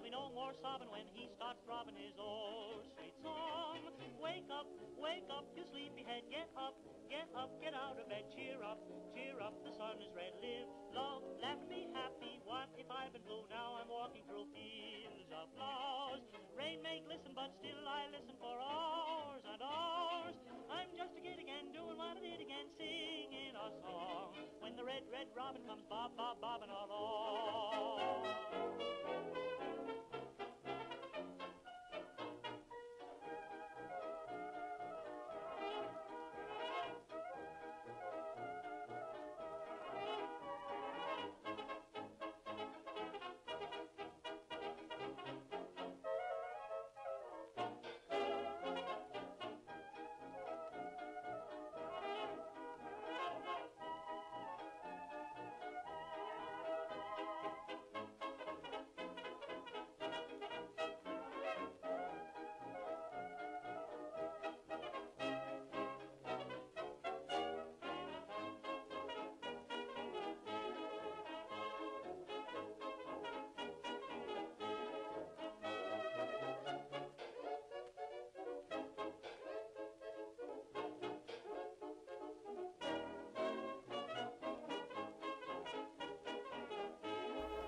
There'll be no more sobbing when he starts throbbing his old sweet song. Wake up, wake up, you sleepyhead, get up, get up, get out of bed, cheer up, cheer up, the sun is red. Live, love, laugh, be happy. What if I've been blue? Now I'm walking through fields of flowers. Rain may glisten, but still I listen for hours and hours. I'm just a kid again, doing what I did again, singing a song. When the red, red robin comes bob, bob, bobbing along.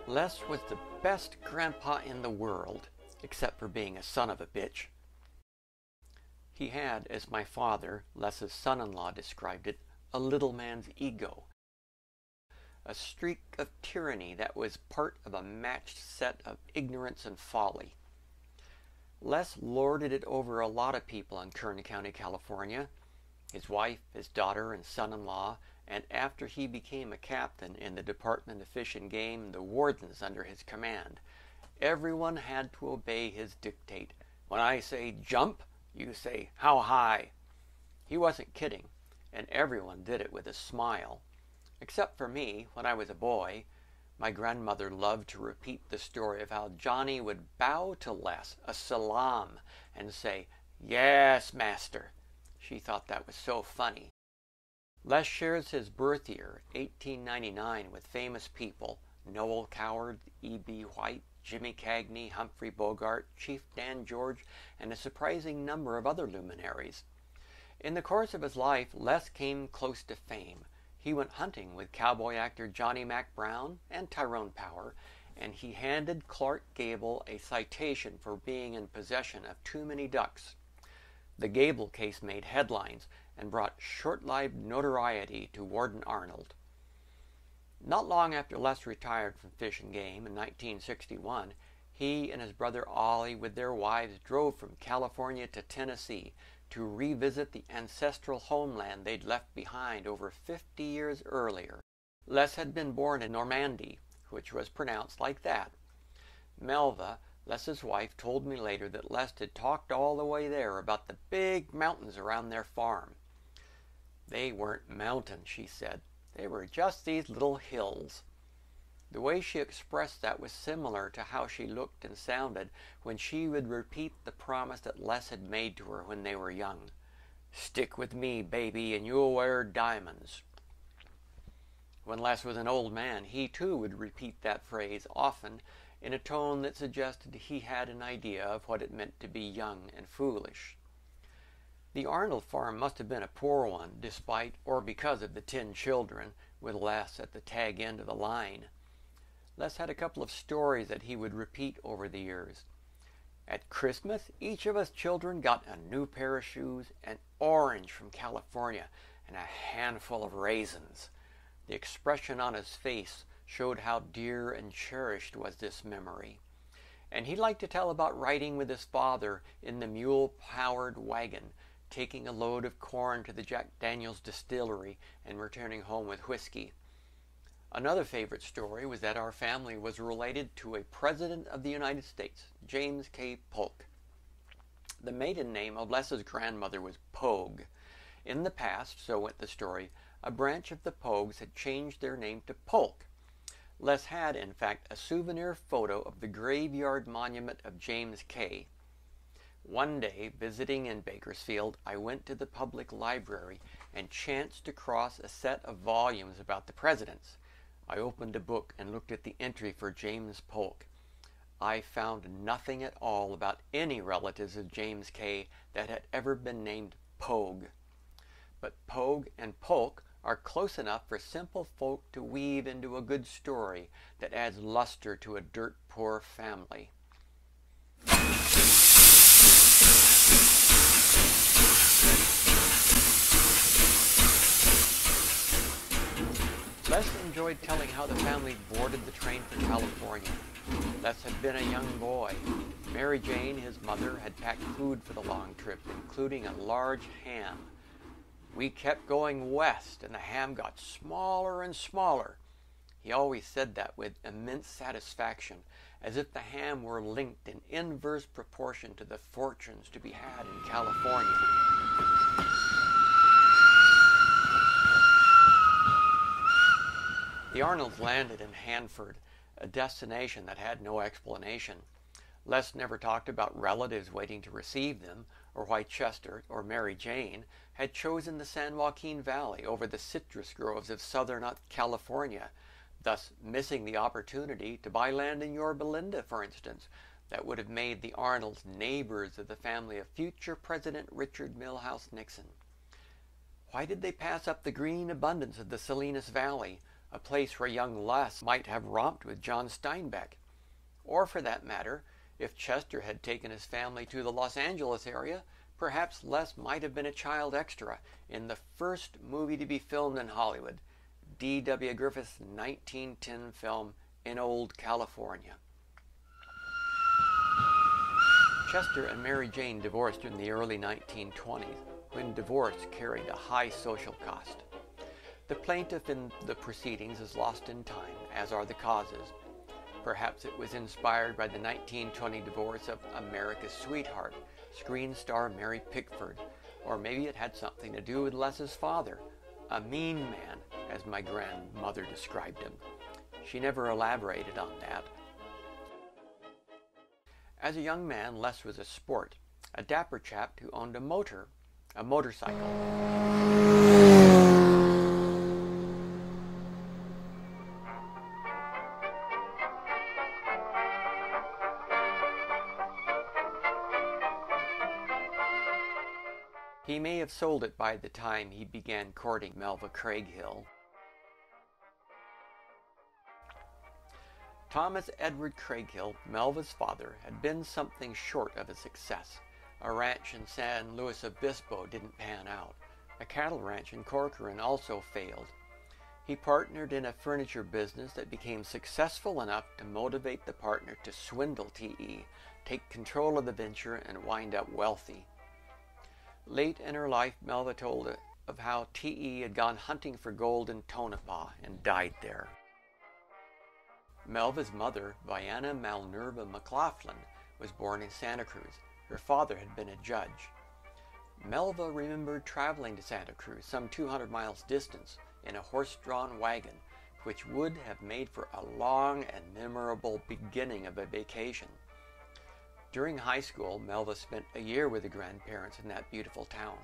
Les was the best grandpa in the world, except for being a son of a bitch. He had, as my father, Les's son in law, described it, a little man's ego. A streak of tyranny that was part of a matched set of ignorance and folly. Les lorded it over a lot of people in Kern County, California his wife, his daughter, and son in law, and after he became a captain in the Department of Fish and Game, the wardens under his command. Everyone had to obey his dictate. When I say jump, you say how high. He wasn't kidding, and everyone did it with a smile. Except for me, when I was a boy, my grandmother loved to repeat the story of how Johnny would bow to Les, a salaam, and say, Yes, master. She thought that was so funny. Les shares his birth year, 1899, with famous people Noel Coward, E.B. White, Jimmy Cagney, Humphrey Bogart, Chief Dan George, and a surprising number of other luminaries. In the course of his life, Les came close to fame. He went hunting with cowboy actor Johnny Mack Brown and Tyrone Power, and he handed Clark Gable a citation for being in possession of too many ducks. The Gable case made headlines and brought short lived notoriety to Warden Arnold. Not long after Les retired from Fish and Game in 1961, he and his brother Ollie, with their wives, drove from California to Tennessee to revisit the ancestral homeland they'd left behind over 50 years earlier. Les had been born in Normandy, which was pronounced like that. Melva, Les's wife, told me later that Les had talked all the way there about the big mountains around their farm. They weren't mountains, she said. They were just these little hills. The way she expressed that was similar to how she looked and sounded when she would repeat the promise that Les had made to her when they were young. Stick with me, baby, and you'll wear diamonds. When Les was an old man, he too would repeat that phrase often in a tone that suggested he had an idea of what it meant to be young and foolish. The Arnold farm must have been a poor one, despite or because of the ten children, with Les at the tag end of the line. Les had a couple of stories that he would repeat over the years. At Christmas, each of us children got a new pair of shoes, an orange from California, and a handful of raisins. The expression on his face showed how dear and cherished was this memory. And he liked to tell about riding with his father in the mule powered wagon, taking a load of corn to the Jack Daniels distillery and returning home with whiskey. Another favorite story was that our family was related to a President of the United States, James K. Polk. The maiden name of Les's grandmother was Pogue. In the past, so went the story, a branch of the Pogues had changed their name to Polk. Les had, in fact, a souvenir photo of the graveyard monument of James K. One day, visiting in Bakersfield, I went to the public library and chanced to cross a set of volumes about the presidents. I opened a book and looked at the entry for James Polk. I found nothing at all about any relatives of James K. that had ever been named Pogue. But Pogue and Polk are close enough for simple folk to weave into a good story that adds luster to a dirt poor family. Les enjoyed telling how the family boarded the train for California. Les had been a young boy. Mary Jane, his mother, had packed food for the long trip, including a large ham. We kept going west, and the ham got smaller and smaller. He always said that with immense satisfaction, as if the ham were linked in inverse proportion to the fortunes to be had in California. The Arnolds landed in Hanford, a destination that had no explanation. Les never talked about relatives waiting to receive them, or why Chester or Mary Jane had chosen the San Joaquin Valley over the citrus groves of southern California, thus missing the opportunity to buy land in Yorba Linda, for instance, that would have made the Arnolds neighbors of the family of future President Richard Milhous Nixon. Why did they pass up the green abundance of the Salinas Valley, a place where young Les might have romped with John Steinbeck. Or, for that matter, if Chester had taken his family to the Los Angeles area, perhaps Les might have been a child extra in the first movie to be filmed in Hollywood, D.W. Griffith's 1910 film In Old California. Chester and Mary Jane divorced in the early 1920s when divorce carried a high social cost. The plaintiff in the proceedings is lost in time, as are the causes. Perhaps it was inspired by the 1920 divorce of America's sweetheart, screen star Mary Pickford, or maybe it had something to do with Les's father, a mean man, as my grandmother described him. She never elaborated on that. As a young man, Les was a sport, a dapper chap who owned a motor, a motorcycle. May have sold it by the time he began courting Melva Craighill. Thomas Edward Craighill, Melva's father, had been something short of a success. A ranch in San Luis Obispo didn't pan out. A cattle ranch in Corcoran also failed. He partnered in a furniture business that became successful enough to motivate the partner to swindle TE, take control of the venture, and wind up wealthy. Late in her life, Melva told of how T.E. had gone hunting for gold in Tonopah and died there. Melva's mother, Vianna Malnerva McLaughlin, was born in Santa Cruz. Her father had been a judge. Melva remembered traveling to Santa Cruz, some 200 miles distance, in a horse drawn wagon, which would have made for a long and memorable beginning of a vacation. During high school, Melva spent a year with the grandparents in that beautiful town.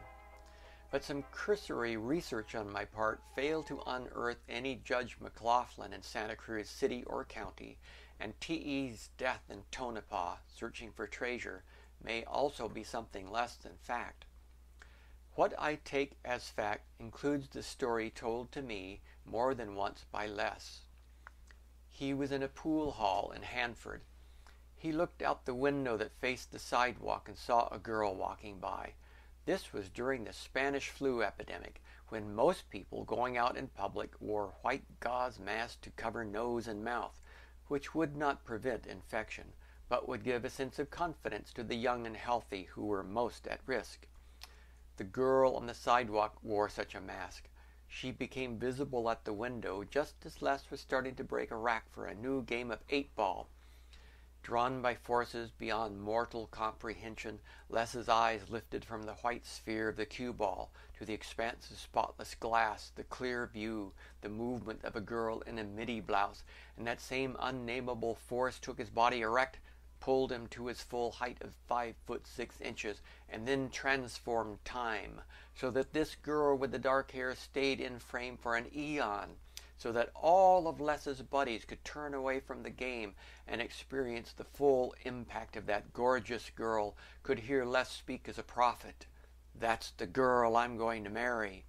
But some cursory research on my part failed to unearth any Judge McLaughlin in Santa Cruz City or County, and T.E.'s death in Tonopah, searching for treasure, may also be something less than fact. What I take as fact includes the story told to me more than once by Les. He was in a pool hall in Hanford he looked out the window that faced the sidewalk and saw a girl walking by. This was during the Spanish flu epidemic, when most people going out in public wore white gauze masks to cover nose and mouth, which would not prevent infection, but would give a sense of confidence to the young and healthy who were most at risk. The girl on the sidewalk wore such a mask. She became visible at the window just as Les was starting to break a rack for a new game of eight ball Drawn by forces beyond mortal comprehension, Les's eyes lifted from the white sphere of the cue ball to the expanse of spotless glass, the clear view, the movement of a girl in a midi blouse, and that same unnameable force took his body erect, pulled him to his full height of five foot six inches, and then transformed time, so that this girl with the dark hair stayed in frame for an eon, so that all of Les's buddies could turn away from the game and experience the full impact of that gorgeous girl, could hear Les speak as a prophet. That's the girl I'm going to marry.